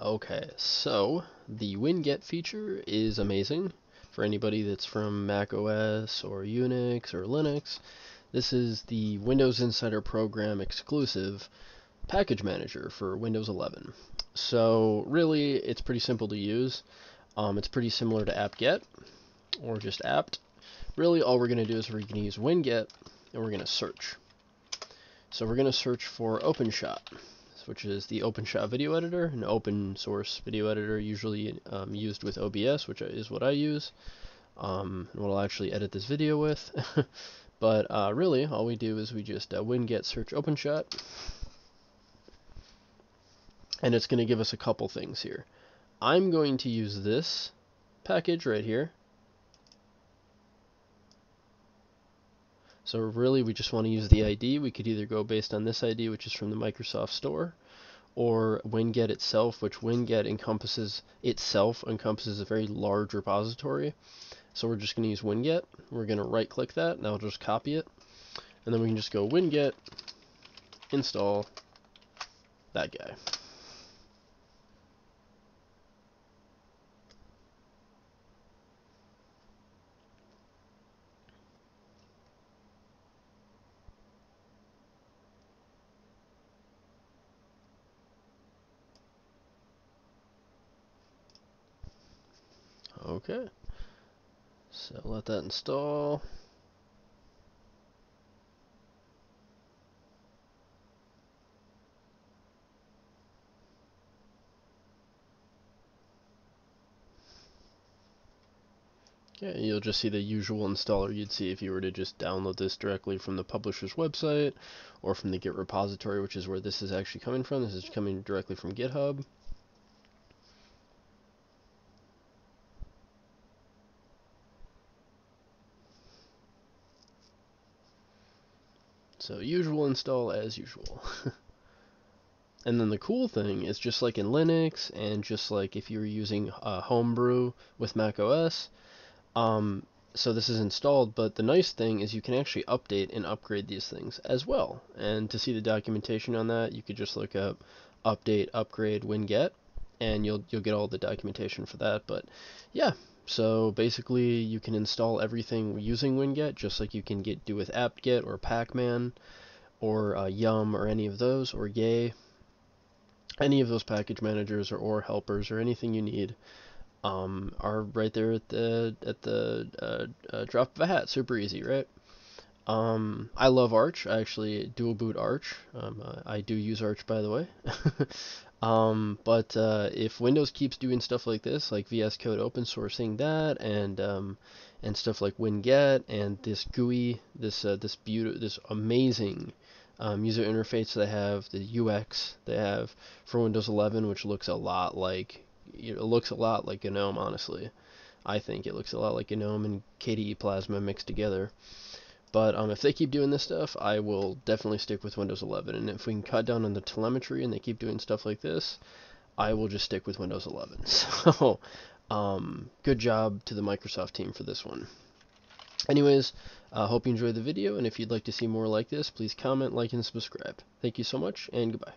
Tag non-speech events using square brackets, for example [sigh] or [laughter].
Okay, so the winget feature is amazing for anybody that's from Mac OS or Unix or Linux. This is the Windows Insider Program exclusive package manager for Windows 11. So really, it's pretty simple to use. Um, it's pretty similar to apt-get or just apt. Really, all we're going to do is we're going to use winget and we're going to search. So we're going to search for OpenShot, which is the OpenShot video editor, an open source video editor usually um, used with OBS, which is what I use, um, what I'll actually edit this video with. [laughs] but uh, really, all we do is we just uh, winget search OpenShot, and it's going to give us a couple things here. I'm going to use this package right here. So really we just want to use the ID. We could either go based on this ID, which is from the Microsoft Store, or winget itself, which winget encompasses itself encompasses a very large repository. So we're just going to use winget. We're going to right click that, and I'll just copy it. And then we can just go winget install that guy. Okay. So let that install. Okay, you'll just see the usual installer you'd see if you were to just download this directly from the publisher's website or from the Git repository, which is where this is actually coming from. This is coming directly from GitHub. So usual install as usual. [laughs] and then the cool thing is just like in Linux and just like if you're using uh, Homebrew with Mac OS, um, so this is installed, but the nice thing is you can actually update and upgrade these things as well. And to see the documentation on that, you could just look up update, upgrade, winget, and you'll you'll get all the documentation for that. But yeah, so basically, you can install everything using winget, just like you can get do with apt-get or pacman or uh, yum or any of those or yay. Any of those package managers or, or helpers or anything you need um, are right there at the at the uh, uh, drop of a hat. Super easy, right? Um, I love Arch. I actually dual boot Arch. Um, uh, I do use Arch, by the way. [laughs] Um, but uh, if Windows keeps doing stuff like this, like VS Code open sourcing that, and um, and stuff like winget and this GUI, this uh, this beautiful, this amazing um, user interface they have, the UX they have for Windows 11, which looks a lot like it looks a lot like GNOME. Honestly, I think it looks a lot like GNOME and KDE Plasma mixed together. But um, if they keep doing this stuff, I will definitely stick with Windows 11. And if we can cut down on the telemetry and they keep doing stuff like this, I will just stick with Windows 11. [laughs] So, um, good job to the Microsoft team for this one. Anyways, I uh, hope you enjoyed the video, and if you'd like to see more like this, please comment, like, and subscribe. Thank you so much, and goodbye.